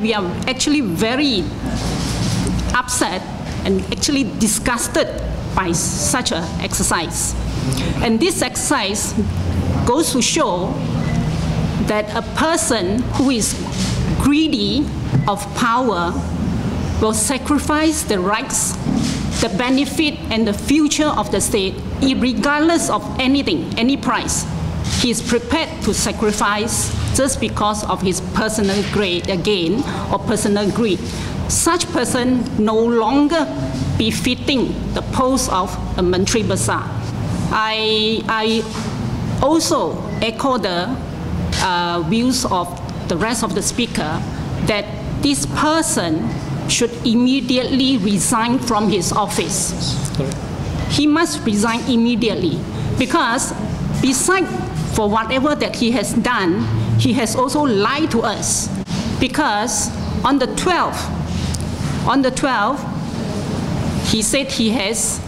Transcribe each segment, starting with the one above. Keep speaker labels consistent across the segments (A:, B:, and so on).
A: We are actually very upset and actually disgusted by such an exercise. And this exercise goes to show that a person who is greedy of power will sacrifice the rights, the benefit, and the future of the state, regardless of anything, any price. He is prepared to sacrifice just because of his personal gain or personal greed. Such person no longer befitting the post of a Menteri Besar. I, I also echo the uh, views of the rest of the speaker that this person should immediately resign from his office. He must resign immediately because besides for whatever that he has done, he has also lied to us. Because on the 12th, on the 12th, he said he has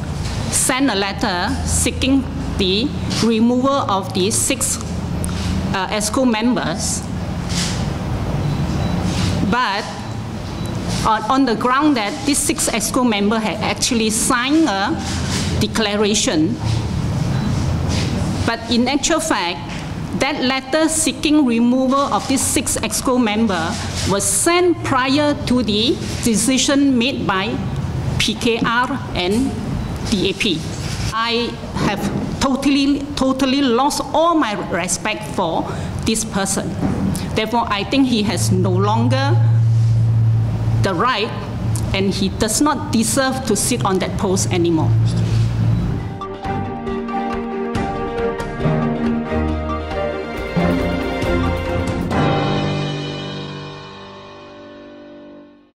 A: sent a letter seeking the removal of the six uh, EXCO members. But on, the ground that these six EXCO members had actually signed a declaration. But in actual fact, that letter seeking removal of these six EXCO member was sent prior to the decision made by PKR and DAP. I have totally, totally lost all my respect for this person. Therefore, I think he has no longer the right and he does not deserve to sit on that post anymore.